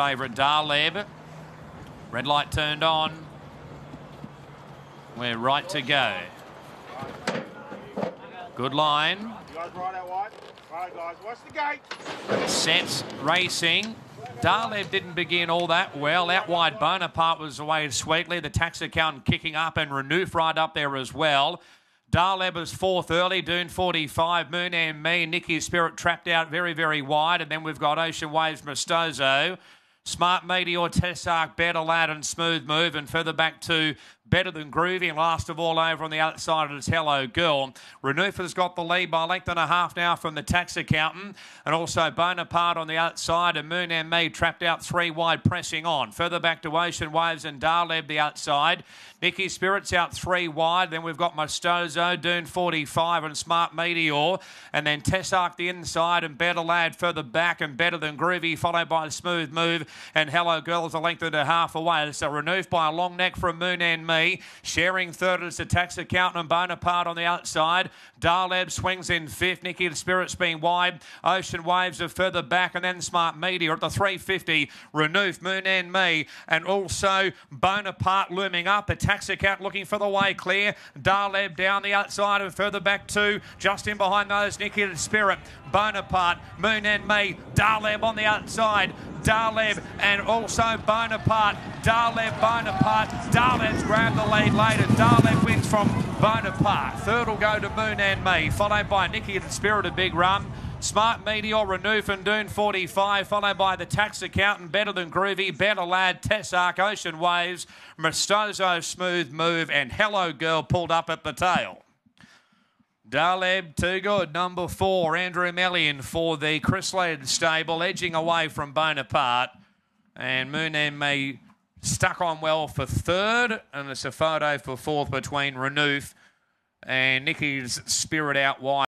favourite Darleb. Red light turned on. We're right to go. Good line. Sets racing. Darleb didn't begin all that well. Out wide, Bonaparte was away sweetly. The tax accountant kicking up and Renouf right up there as well. Darleb was fourth early, Dune 45, Moon and Me, Nikki's Spirit trapped out very, very wide. And then we've got Ocean Waves, Mostozo. Smart Meteor, Tessark, Better Lad, and Smooth Move, and further back to Better Than Groovy, and last of all over on the outside it's Hello Girl. Renouf has got the lead by a length and a half now from the tax accountant, and also Bonaparte on the outside, and Moon and Me trapped out three wide, pressing on. Further back to Ocean Waves and Darleb the outside. Nicky Spirits out three wide. Then we've got Mostozo, Dune 45, and Smart Meteor, and then Tessark the inside, and Better Lad further back, and Better Than Groovy, followed by a Smooth Move and Hello Girls a length and a half away. So Renouf by a long neck from Moon and Me. Sharing third is the tax and Bonaparte on the outside. Darleb swings in fifth. Nikki the Spirits being wide. Ocean Waves are further back and then Smart Meteor at the 350. Renouf, Moon and Me. And also Bonaparte looming up. The tax account looking for the way clear. Darleb down the outside and further back too. Just in behind those, Nikki the Spirit. Bonaparte, Moon and Me. Darleb on the outside. Darleb and also Bonaparte. Darleb, Bonaparte. Darleb's grabbed the lead later. Darleb wins from Bonaparte. Third will go to Moon and Me, followed by Nikki the Spirit, of big run. Smart Meteor, Renouf and Dune 45, followed by the tax accountant, Better Than Groovy, Better Lad, Tessark, Ocean Waves, Mostozo, Smooth Move, and Hello Girl pulled up at the tail. Darleb, too good. Number four, Andrew Mallyon for the Chrysalid stable, edging away from Bonaparte. And Moon and Me stuck on well for third. And it's a photo for fourth between Renouf and Nicky's Spirit out wide.